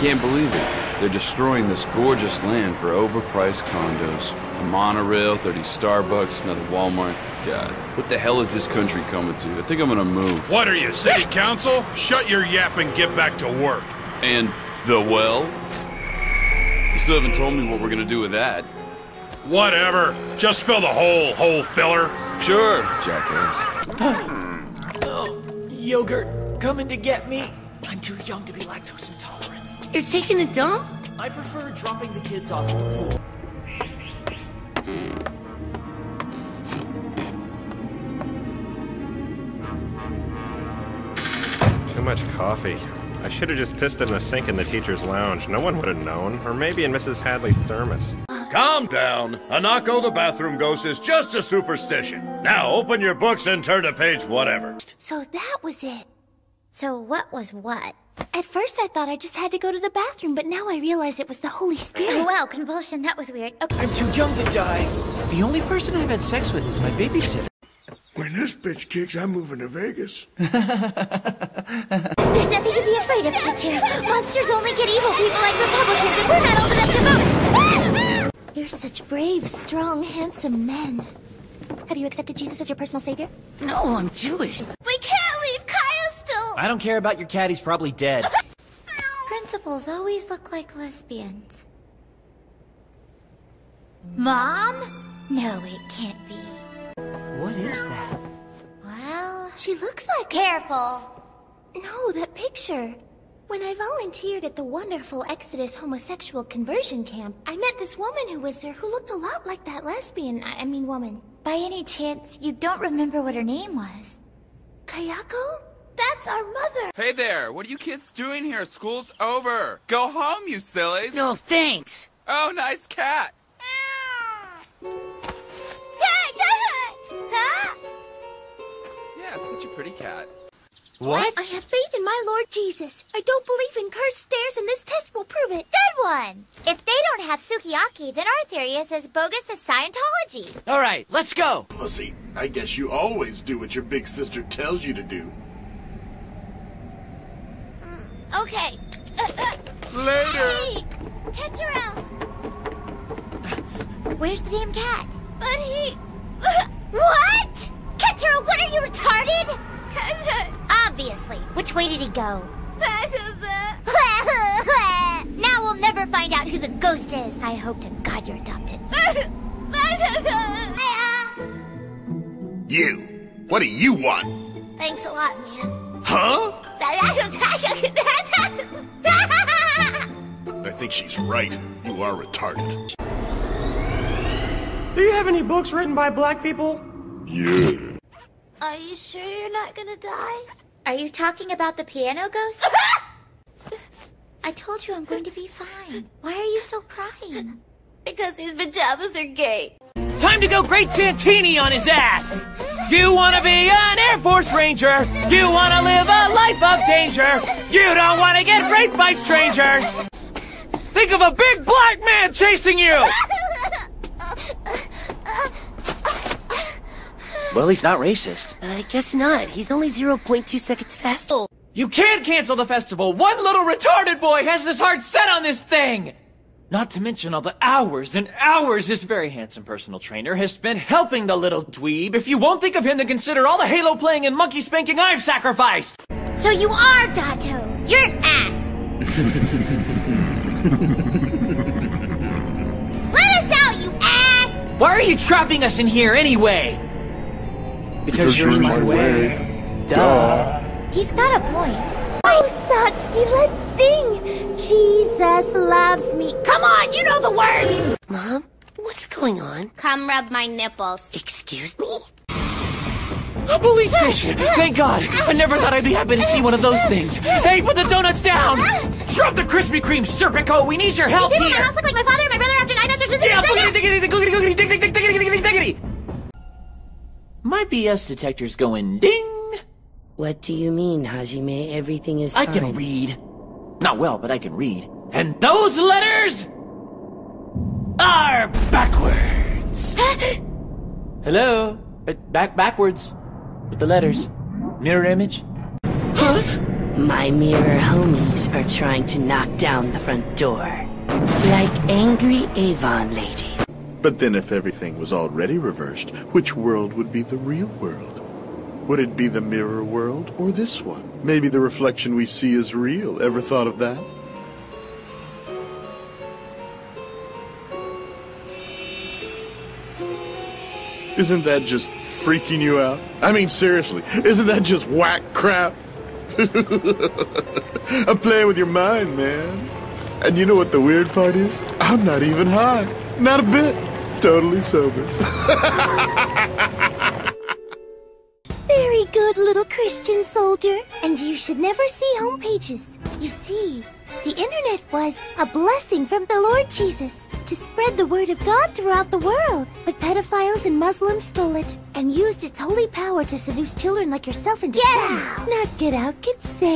can't believe it. They're destroying this gorgeous land for overpriced condos. A monorail, 30 Starbucks, another Walmart. God, what the hell is this country coming to? I think I'm gonna move. What are you, city council? Shut your yap and get back to work. And the well? You still haven't told me what we're gonna do with that. Whatever. Just fill the hole, hole filler. Sure, jackass. Oh, yogurt, coming to get me. I'm too young to be lactose intolerant. You're taking a dump? I prefer dropping the kids off at the pool. Too much coffee. I should have just pissed in the sink in the teacher's lounge. No one would have known. Or maybe in Mrs. Hadley's thermos. Calm down. Hanako the bathroom ghost is just a superstition. Now open your books and turn to page whatever. So that was it. So what was what? At first I thought I just had to go to the bathroom, but now I realize it was the Holy Spirit. Wow, convulsion, that was weird. Okay. I'm too young to die. The only person I've had sex with is my babysitter. When this bitch kicks, I'm moving to Vegas. There's nothing to be afraid of, teacher. Monsters only get evil people like Republicans, and we're not old enough to vote. You're such brave, strong, handsome men. Have you accepted Jesus as your personal savior? No, I'm Jewish. We I don't care about your cat, he's probably dead. Principals always look like lesbians. Mom? No, it can't be. What is that? Well, She looks like... careful. No, that picture. When I volunteered at the wonderful Exodus homosexual conversion camp, I met this woman who was there who looked a lot like that lesbian, I I mean woman. By any chance, you don't remember what her name was? Kayako? That's our mother! Hey there, what are you kids doing here? School's over. Go home, you sillies. No, thanks. Oh, nice cat. Yeah, such a pretty cat. What? I have faith in my Lord Jesus. I don't believe in cursed stairs, and this test will prove it. Good one! If they don't have sukiyaki, then our theory is as bogus as Scientology. All right, let's go. Pussy, I guess you always do what your big sister tells you to do. Okay. Later. Keturel! Where's the damn cat? But he... What? Keturel, what are you retarded? Obviously. Which way did he go? now we'll never find out who the ghost is. I hope to God you're adopted. You, what do you want? Thanks a lot, man. Huh? I she's right. You are retarded. Do you have any books written by black people? Yeah. Are you sure you're not gonna die? Are you talking about the piano ghost? I told you I'm going to be fine. Why are you still crying? Because these pajamas are gay. Time to go Great Santini on his ass! You wanna be an Air Force Ranger! You wanna live a life of danger! You don't wanna get raped by strangers! Think of a big black man chasing you! Well, he's not racist. Uh, I guess not. He's only 0.2 seconds faster. You can't cancel the festival! One little retarded boy has his heart set on this thing! Not to mention all the hours and hours this very handsome personal trainer has spent helping the little dweeb. If you won't think of him, then consider all the Halo playing and monkey spanking I've sacrificed! So you are Dato. You're an ass. Let us out, you ass! Why are you trapping us in here anyway? Because, you're, in my, way. Duh. He's got a point. Oh, Satsuki, let's sing! Jesus loves me. Come on, you know the words! Mom, what's going on? Come rub my nipples. Excuse me? A police station! Thank God! I never thought I'd be happy to see one of those things. Hey, put the donuts down! Drop the Krispy Kreme, Serpico! We need your help People in my here! house look like my father and my brother after nine months or Yeah, boogity, diggity, diggity, diggity, diggity, diggity, diggity, diggity. My BS detector's going ding! What do you mean, Hajime? Everything is I fine. can read. Not well, but I can read. And those letters are backwards. Hello? Uh, Back backwards with the letters. Mirror image. Huh? My mirror homies are trying to knock down the front door. Like angry Avon ladies. But then if everything was already reversed, which world would be the real world? Would it be the mirror world or this one? Maybe the reflection we see is real. Ever thought of that? Isn't that just freaking you out? I mean, seriously, isn't that just whack crap? I'm playing with your mind, man. And you know what the weird part is? I'm not even high. Not a bit. Totally sober. Very good, little Christian soldier. And you should never see home pages. You see, the internet was a blessing from the Lord Jesus to spread the word of God throughout the world. But pedophiles and Muslims stole it and used its holy power to seduce children like yourself into Get out! Not get out, get saved.